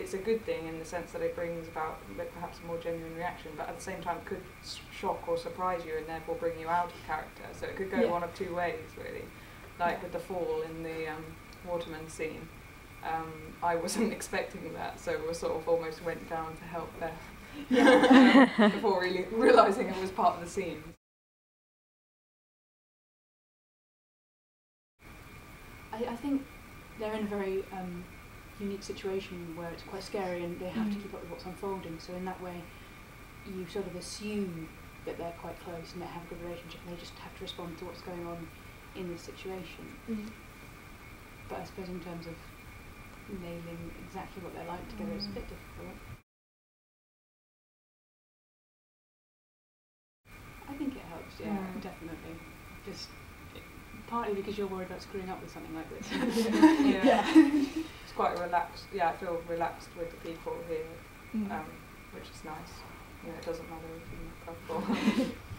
it's a good thing in the sense that it brings about perhaps a more genuine reaction, but at the same time it could shock or surprise you and therefore bring you out of character. So it could go Yeah. one of two ways really. Like with the fall in the um, Waterman scene, um, I wasn't expecting that, so we sort of almost went down to help Beth um, before really realising it was part of the scene. I, I think they're in a very um, unique situation where it's quite scary and they have to Mm. keep up with what's unfolding. So in that way, you sort of assume that they're quite close and they have a good relationship and they just have to respond to what's going on in this situation. But I suppose in terms of nailing exactly what they're like together, it's a Mm. bit difficult. I think it helps, yeah, Mm. definitely. Just partly because you're worried about screwing up with something like this. Yeah. It's quite relaxed. Yeah, I feel relaxed with the people here, Mm. um, which is nice. You know, it doesn't matter if you're not comfortable.